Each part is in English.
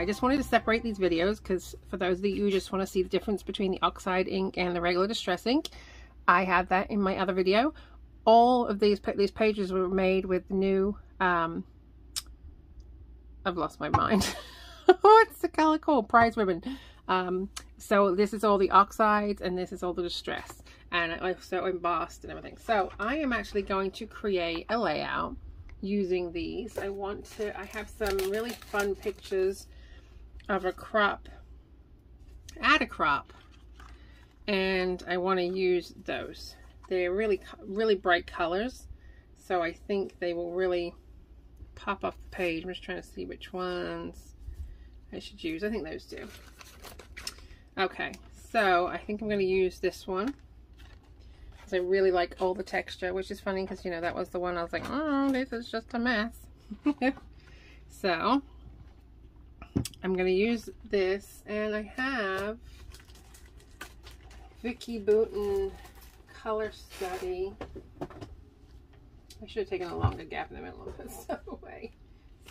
I just wanted to separate these videos because for those of you who just want to see the difference between the oxide ink and the regular distress ink, I have that in my other video. All of these these pages were made with new, um, I've lost my mind. What's the color called? Prize ribbon. Um, so this is all the oxides and this is all the distress and I also embossed and everything. So I am actually going to create a layout using these. I want to, I have some really fun pictures of a crop, add a crop, and I want to use those. They're really, really bright colors, so I think they will really pop off the page. I'm just trying to see which ones I should use. I think those do. Okay, so I think I'm going to use this one. I really like all the texture, which is funny because, you know, that was the one I was like, oh, this is just a mess. so, I'm going to use this, and I have Vicki Boutin Color Study. I should have taken a longer gap in the middle of this away.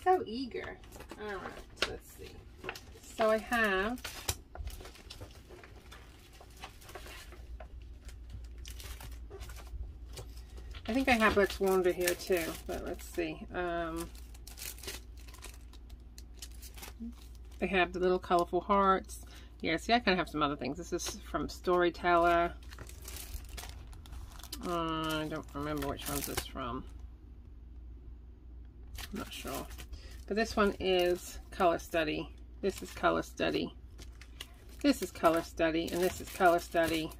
So eager. Alright, let's see. So I have I think I have Let's here too, but let's see. Um, they have the little colorful hearts. Yeah, see, I kind of have some other things. This is from Storyteller. Uh, I don't remember which one's this from. I'm not sure. But this one is Color Study. This is Color Study. This is Color Study. And this is Color Study.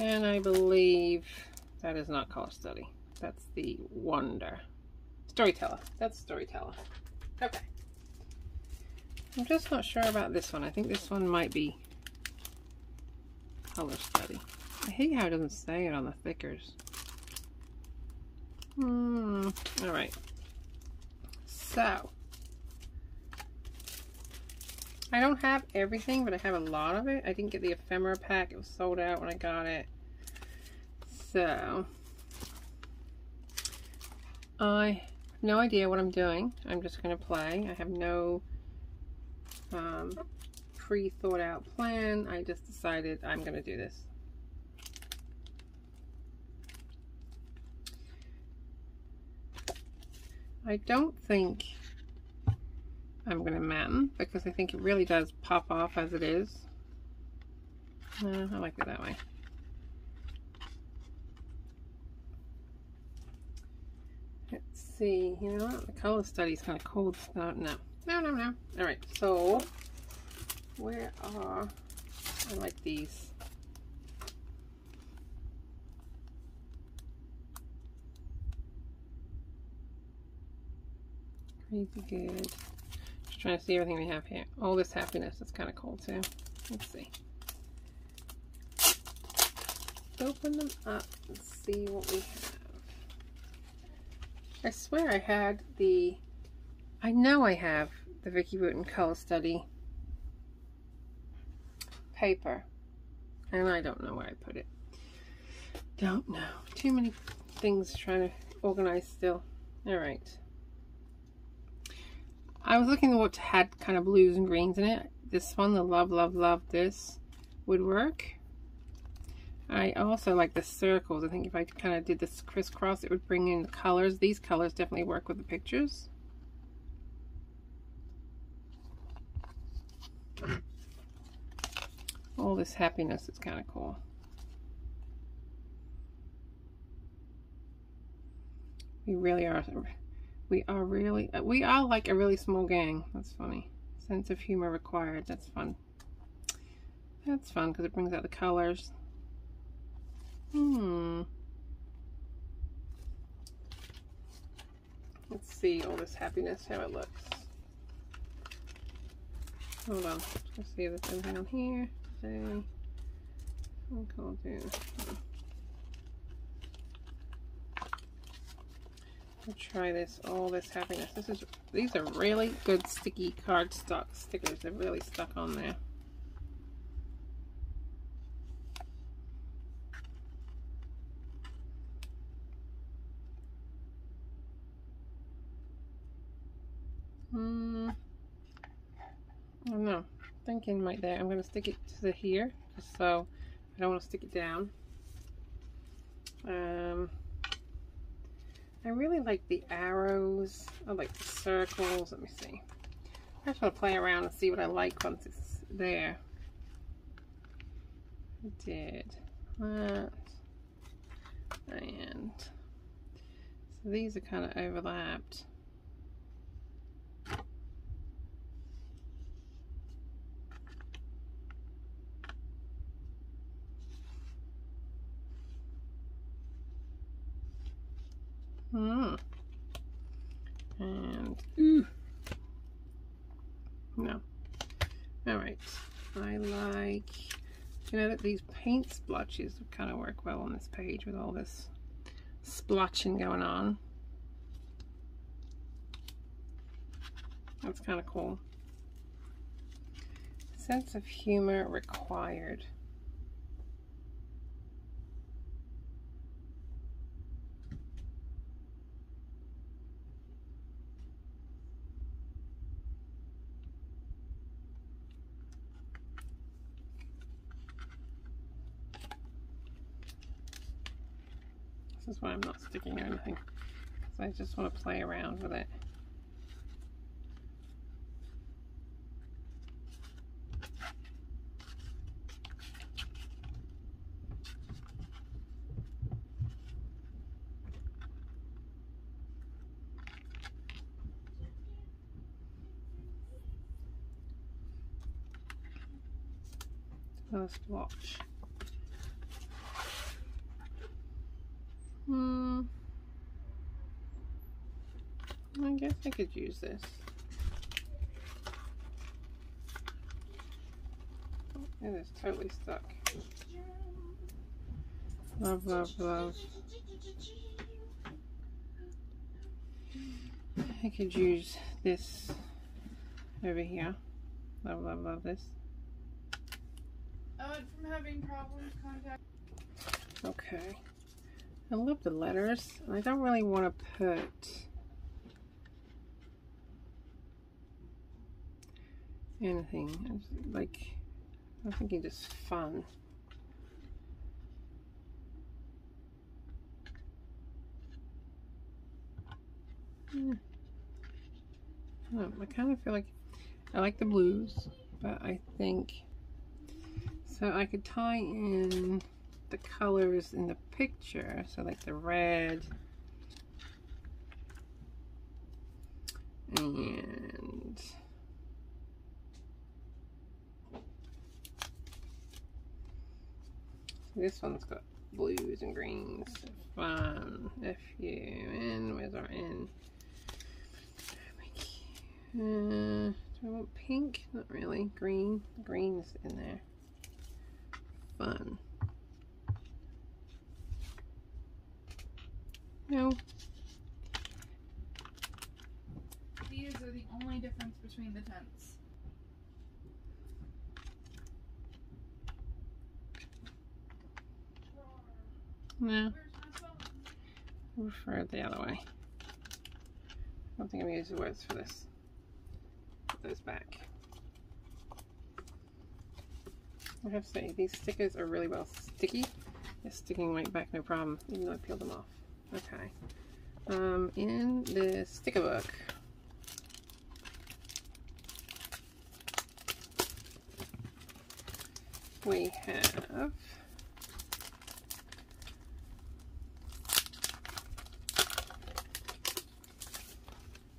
And I believe that is not color study. That's the wonder. Storyteller. That's storyteller. Okay. I'm just not sure about this one. I think this one might be color study. I hate how it doesn't say it on the thickers. Hmm. All right. So. I don't have everything, but I have a lot of it. I didn't get the ephemera pack. It was sold out when I got it. So, I have no idea what I'm doing. I'm just going to play. I have no um, pre-thought out plan. I just decided I'm going to do this. I don't think I'm going to matten because I think it really does pop off as it is. I like it that way. Let's see. You know what? The color study is kind of cold. No, no, no, no, no. All right. So where are I like these? Crazy good. Just trying to see everything we have here. All this happiness is kind of cool too. Let's see. Open them up and see what we have. I swear I had the, I know I have the Vicki Boutin Color Study paper. And I don't know where I put it. Don't know. Too many things trying to organize still. Alright. I was looking at what had kind of blues and greens in it. This one, the Love, Love, Love, this would work. I also like the circles. I think if I kind of did this crisscross, it would bring in the colors. These colors definitely work with the pictures. All this happiness is kind of cool. We really are, we are really, we are like a really small gang. That's funny. Sense of humor required. That's fun. That's fun because it brings out the colors. Hmm. Let's see all this happiness, how it looks. Oh, Hold on. Let's see if it's anything on here. Say, oh, I'll do. I'll try this. All this happiness. This is. These are really good sticky cardstock stickers. They're really stuck on there. Hmm. I don't know. Thinking right there. I'm going to stick it to the here, just so I don't want to stick it down. Um, I really like the arrows. I like the circles. Let me see. I just want to play around and see what I like once it's there. I did that. And so these are kind of overlapped. Hmm. And ooh. No. Alright. I like you know that these paint splotches would kind of work well on this page with all this splotching going on. That's kind of cool. Sense of humor required. I'm not sticking or anything. Because I just want to play around with it. First watch. Hmm. I could use this. Oh, it is totally stuck. Love, love, love. I could use this over here. Love, love, love this. Uh, from having problems contact. Okay. I love the letters. I don't really want to put anything. Like, I'm thinking just fun. Yeah. I, I kind of feel like I like the blues, but I think so I could tie in the colors in the picture. So like the red and this one's got blues and greens. Fun. F U N. Where's our N? Uh, do I want pink? Not really. Green. Green's in there. Fun. No. These are the only difference between the tents. No. I prefer it the other way. I don't think I'm going to use the words for this. Put those back. I have to say, these stickers are really well sticky. They're sticking right back, no problem, even though I peeled them off. Okay. Um, in the sticker book, we have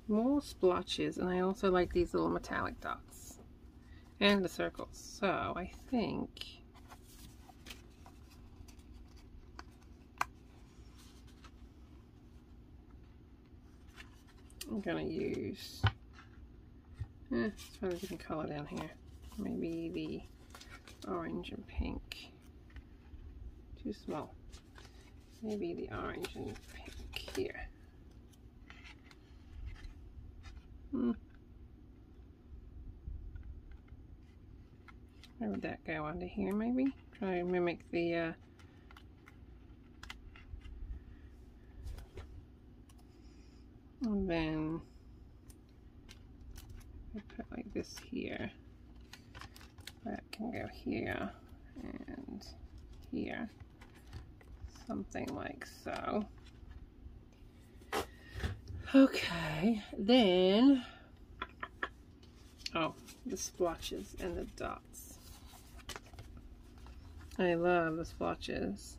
more splotches and I also like these little metallic dots and the circles. So I think I'm gonna use eh, let's find a different color down here. Maybe the orange and pink. Too small maybe the orange and pink here hmm. Where would that go under here maybe? Try to mimic the uh, and then I put like this here that can go here and here something like so okay then oh the splotches and the dots I love the splotches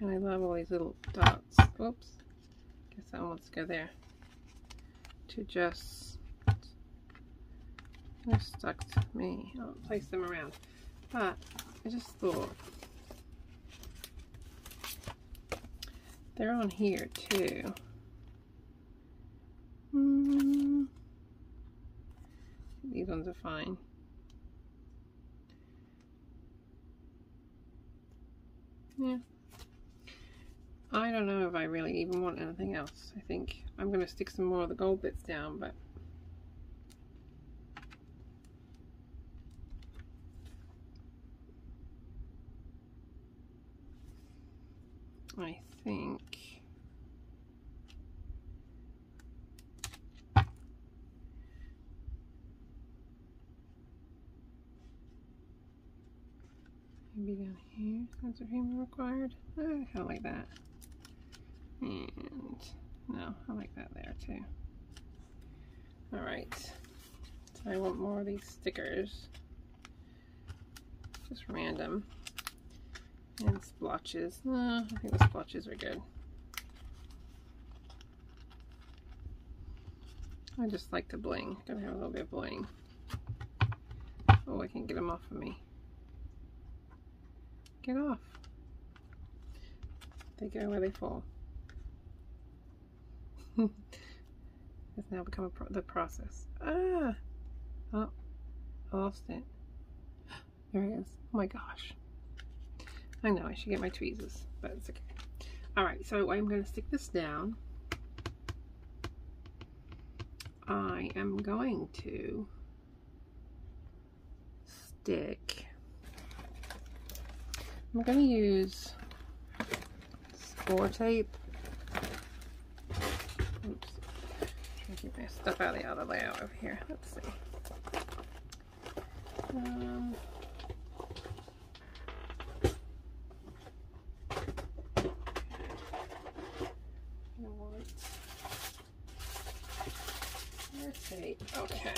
and I love all these little dots oops guess wants to go there to just they're stuck to me. I'll place them around. But I just thought they're on here too. These ones are fine. Yeah. I don't know if I really even want anything else. I think I'm going to stick some more of the gold bits down, but I think maybe down here sense of humor required I kind of like that and no I like that there too all right so I want more of these stickers just random and splotches. Uh, I think the splotches are good. I just like to bling. Gotta have a little bit of bling. Oh, I can't get them off of me. Get off. They go where they fall. it's now become pro the process. Ah! Oh, I lost it. There it is. Oh my gosh. I know I should get my tweezers, but it's okay. Alright, so I'm going to stick this down. I am going to stick, I'm going to use score tape. Oops. To my stuff out of the other layout over here. Let's see. Um, Okay.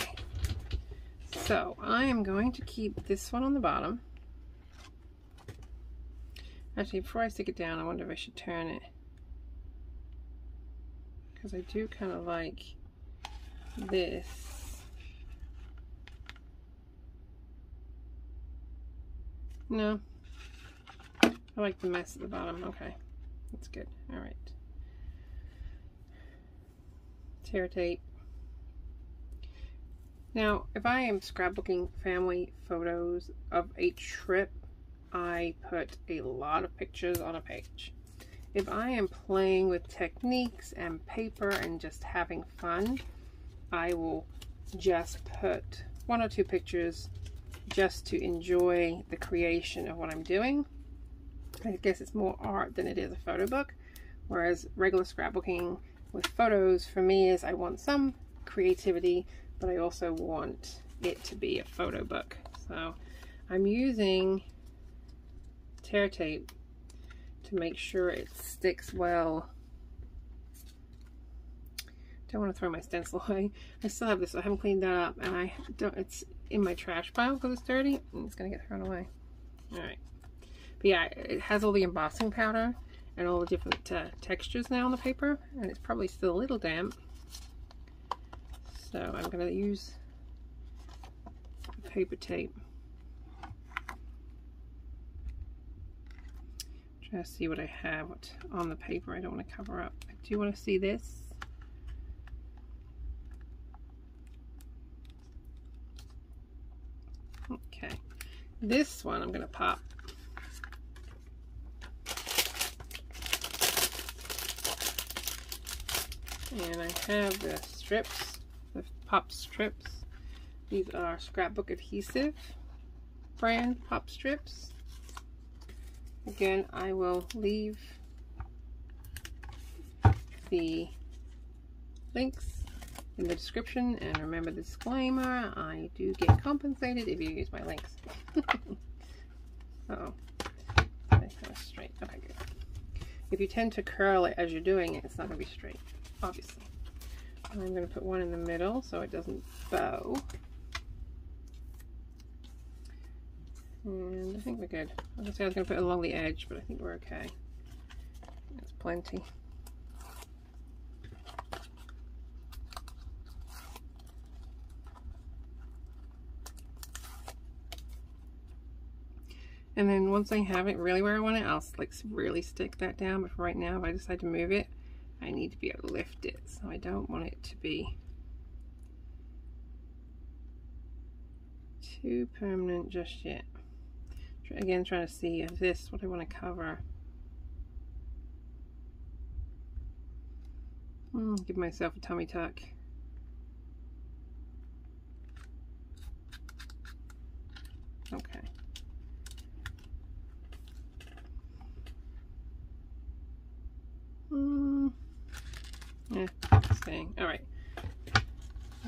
So I am going to keep this one on the bottom. Actually, before I stick it down, I wonder if I should turn it. Because I do kind of like this. No. I like the mess at the bottom. Okay. That's good. All right. Tear tape. Now, if I am scrapbooking family photos of a trip, I put a lot of pictures on a page. If I am playing with techniques and paper and just having fun, I will just put one or two pictures just to enjoy the creation of what I'm doing. I guess it's more art than it is a photo book, whereas regular scrapbooking with photos for me is I want some creativity but I also want it to be a photo book. So I'm using tear tape to make sure it sticks well. Don't want to throw my stencil away. I still have this. I haven't cleaned that up, and I don't. It's in my trash pile because it's dirty, and it's gonna get thrown away. All right. But yeah, it has all the embossing powder and all the different uh, textures now on the paper, and it's probably still a little damp. So I'm going to use paper tape. Try to see what I have on the paper I don't want to cover up. Do want to see this. Okay. This one I'm going to pop. And I have the strips the pop strips. These are scrapbook adhesive brand pop strips. Again, I will leave the links in the description. And remember the disclaimer, I do get compensated if you use my links. uh oh Kind of straight. Okay, good. If you tend to curl it as you're doing it, it's not going to be straight, obviously. I'm going to put one in the middle so it doesn't bow. And I think we're good. I was going to say I was going to put it along the edge, but I think we're okay. That's plenty. And then once I have it really where I want it, I'll like really stick that down. But for right now, if I decide to move it, I need to be able to lift it. So I don't want it to be too permanent just yet. Again, trying to see if this, what I want to cover. Mm, give myself a tummy tuck. Okay. Mm. Yeah, staying. Alright.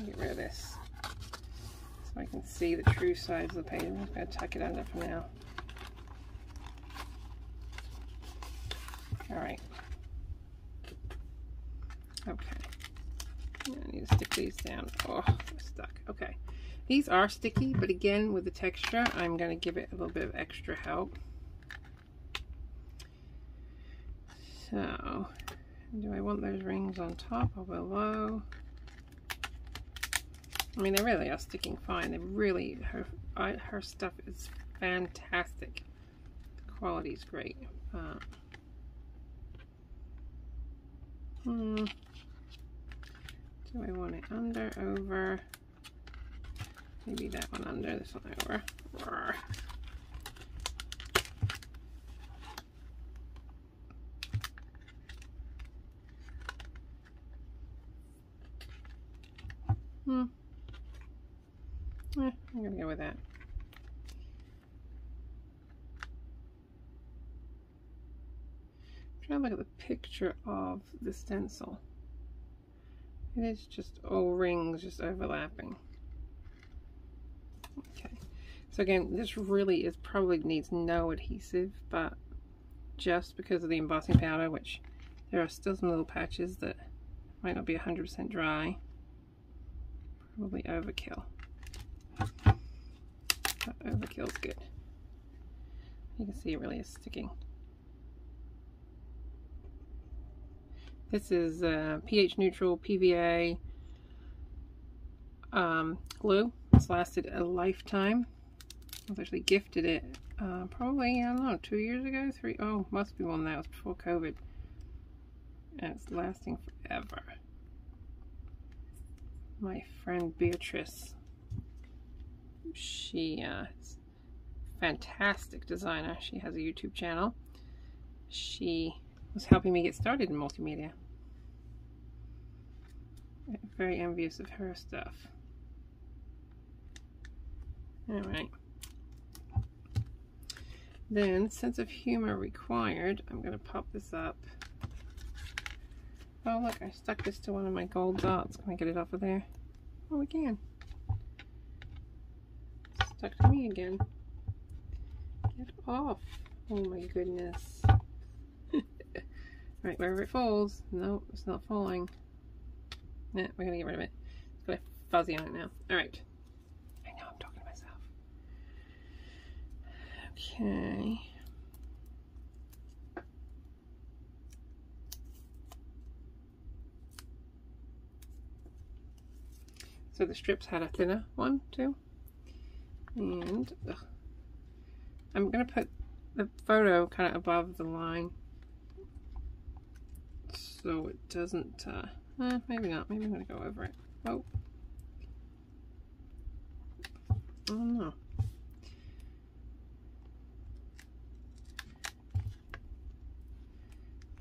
Get rid of this. So I can see the true size of the page. I'm just going to tuck it under for now. Alright. Okay. I need to stick these down. Oh, stuck. Okay. These are sticky, but again, with the texture, I'm going to give it a little bit of extra help. So, do I want those rings on top or below? I mean, they really are sticking fine. They really, her, her stuff is fantastic. The quality is great. Uh, hmm. Do I want it under, over? Maybe that one under, this one over. Rawr. Hmm. Eh, I'm gonna go with that. I'm trying to look at the picture of the stencil. It is just all rings just overlapping. Okay. So again, this really is probably needs no adhesive, but just because of the embossing powder, which there are still some little patches that might not be 100% dry probably overkill. But overkill's good. You can see it really is sticking. This is uh, pH neutral PVA um, glue. It's lasted a lifetime. I was actually gifted it uh, probably, I don't know, two years ago? Three? Oh, must be one that was before COVID. And it's lasting forever my friend Beatrice. She uh, is fantastic designer. She has a YouTube channel. She was helping me get started in multimedia. Very envious of her stuff. Alright. Then, sense of humor required. I'm going to pop this up. Oh look, I stuck this to one of my gold dots. Can I get it off of there? Oh, we can. stuck to me again. Get off. Oh my goodness. Right, wherever it falls. No, it's not falling. Yeah, we're gonna get rid of it. It's got a fuzzy on it now. Alright. I know I'm talking to myself. Okay. So the strips had a thinner one too. And ugh, I'm going to put the photo kind of above the line so it doesn't, uh, eh, maybe not, maybe I'm going to go over it. Oh. I don't know.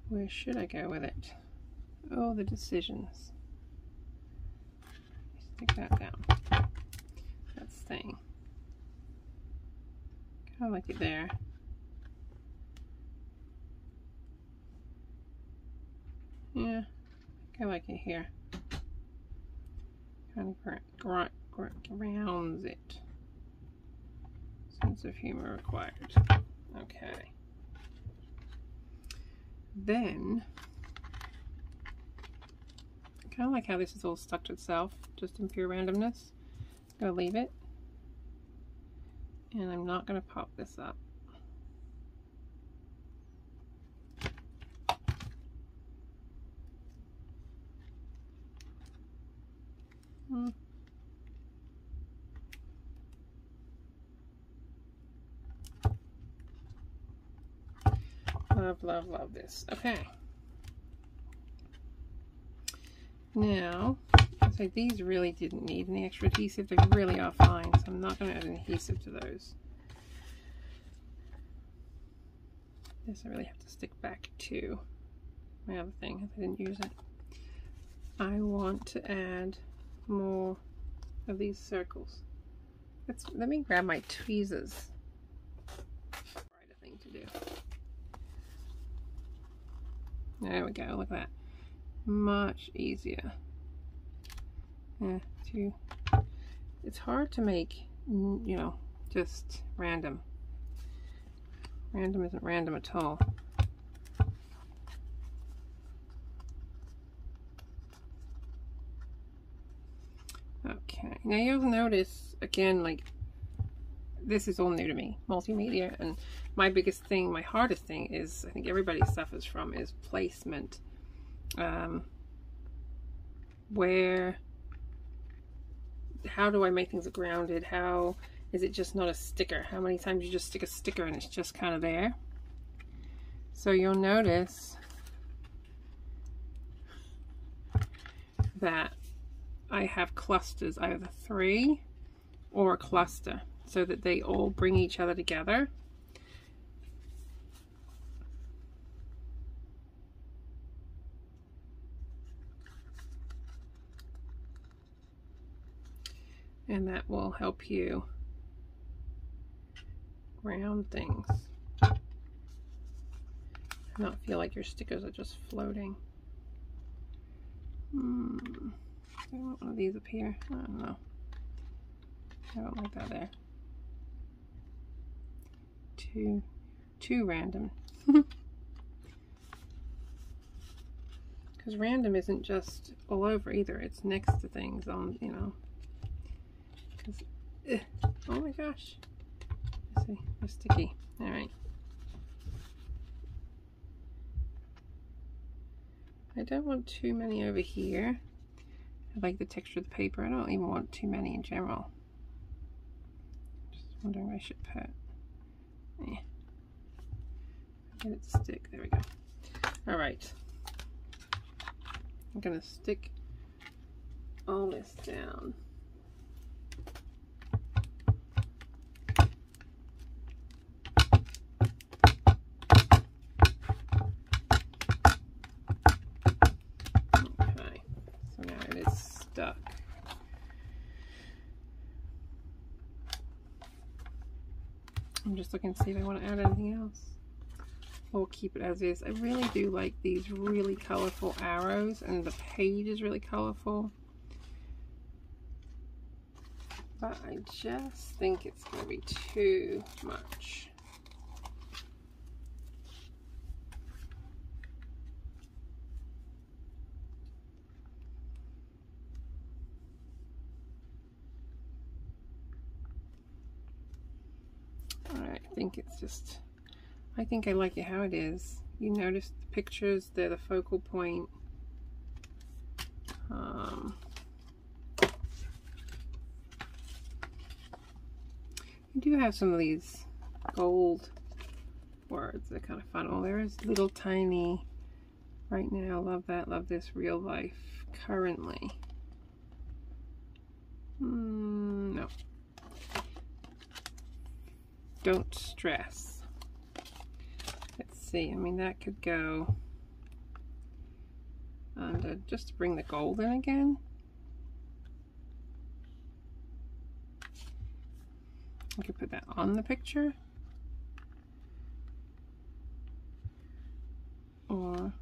Where should I go with it? Oh, the decisions. Take that down. That's staying. Kind of like it there. Yeah, I like it here. kind of grounds it. Sense of humor required. Okay. Then, kind of like how this is all stuck to itself, just in pure randomness. I'm going to leave it. And I'm not going to pop this up. Hmm. Love, love, this. Okay. Now, these really didn't need any extra adhesive. They really are fine, so I'm not going to add an adhesive to those. This I really have to stick back to my other thing if I didn't use it. I want to add more of these circles. Let's, let me grab my tweezers. Right thing to do. There we go, look at that. Much easier. Yeah, to, it's hard to make, you know, just random. Random isn't random at all. Okay, now you'll notice, again, like, this is all new to me, multimedia, and my biggest thing, my hardest thing is, I think everybody suffers from, is placement. Um, where, how do I make things grounded? How is it just not a sticker? How many times you just stick a sticker and it's just kind of there? So you'll notice that I have clusters, either three or a cluster, so that they all bring each other together. And that will help you ground things. Not feel like your stickers are just floating. Hmm. I want one of these up here. I don't know. I don't like that there. Too, too random. Because random isn't just all over either. It's next to things on, you know. Oh my gosh. Let's see, they're sticky. All right. I don't want too many over here. I like the texture of the paper. I don't even want too many in general. Just wondering where I should put. Yeah. Get it stick. There we go. All right. I'm going to stick all this down. Okay so now it is stuck I'm just looking to see if I want to add anything else. We'll keep it as is. I really do like these really colorful arrows and the page is really colorful. But I just think it's going to be too much. I think it's just, I think I like it how it is. You notice the pictures, they're the focal point. Um, you do have some of these gold words. They're kind of fun. Oh, there's little tiny, right now, love that, love this, real life, currently. Mm, no, don't stress. See, I mean that could go uh, just to bring the gold in again. I could put that on the picture. Or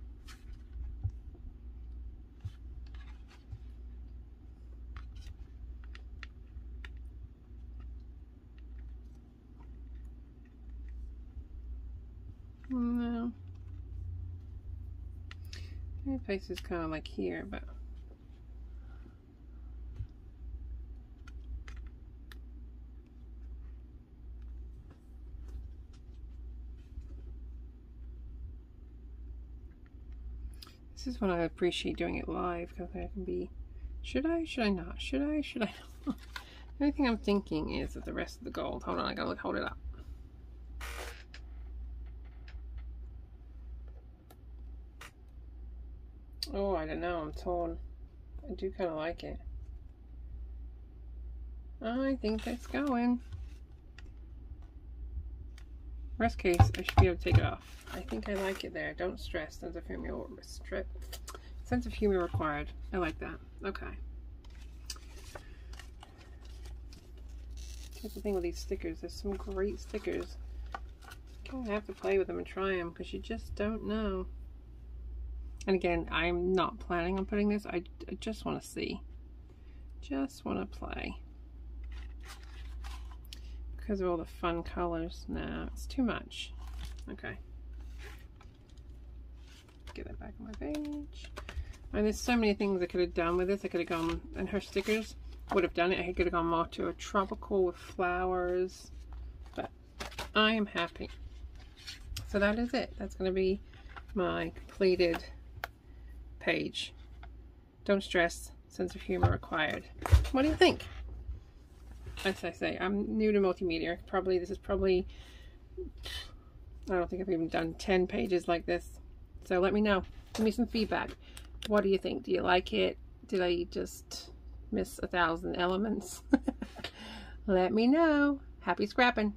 My face is kind of like here, but This is when I appreciate doing it live because I can be, should I, should I not, should I, should I not? the only thing I'm thinking is that the rest of the gold, hold on, I gotta look, hold it up. Oh, I don't know, I'm torn. I do kind of like it. I think that's going. Worst case, I should be able to take it off. I think I like it there. Don't stress. Sense of humor. Strip. Sense of humor required. I like that. Okay. Here's the thing with these stickers. There's some great stickers. You kind of have to play with them and try them because you just don't know. And again, I'm not planning on putting this. I, I just want to see. Just want to play because of all the fun colors. No, it's too much. Okay. Get that back on my page. And there's so many things I could have done with this. I could have gone, and her stickers would have done it. I could have gone more to a tropical with flowers. But I am happy. So that is it. That's going to be my completed page. Don't stress. Sense of humor required. What do you think? as I say, I'm new to multimedia. Probably, this is probably, I don't think I've even done 10 pages like this. So let me know. Give me some feedback. What do you think? Do you like it? Did I just miss a thousand elements? let me know. Happy scrapping.